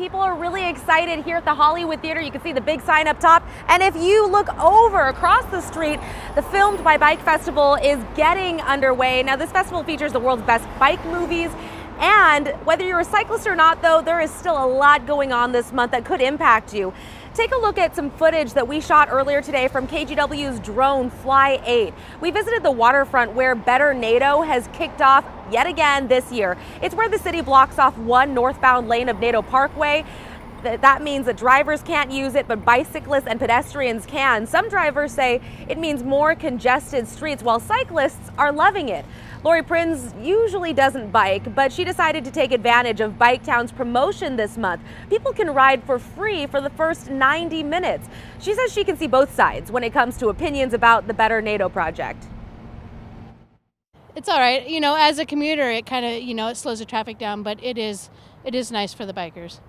People are really excited here at the Hollywood Theater. You can see the big sign up top. And if you look over across the street, the Filmed by Bike Festival is getting underway. Now, this festival features the world's best bike movies. And whether you're a cyclist or not, though, there is still a lot going on this month that could impact you. Take a look at some footage that we shot earlier today from KGW's drone Fly 8. We visited the waterfront where Better Naito has kicked off yet again this year. It's where the city blocks off one northbound lane of Naito Parkway. That means that drivers can't use it, but bicyclists and pedestrians can. Some drivers say it means more congested streets, while cyclists are loving it. Lori Prinz usually doesn't bike, but she decided to take advantage of Bike Town's promotion this month. People can ride for free for the first 90 minutes. She says she can see both sides when it comes to opinions about the Better Naito project. It's all right. You know, as a commuter, it kind of, you know, it slows the traffic down, but it is it is nice for the bikers.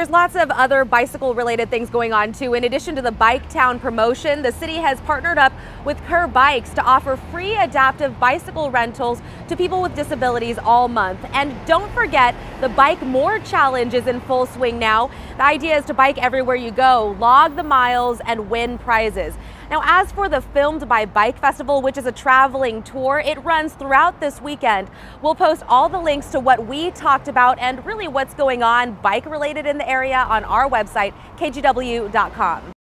There's lots of other bicycle related things going on too. In addition to the Bike Town promotion, the city has partnered up with Kerr Bikes to offer free adaptive bicycle rentals to people with disabilities all month. And don't forget, the Bike More Challenge is in full swing now. The idea is to bike everywhere you go, log the miles, and win prizes. Now, as for the Filmed by Bike Festival, which is a traveling tour, it runs throughout this weekend. We'll post all the links to what we talked about and really what's going on bike related in the area on our website, kgw.com.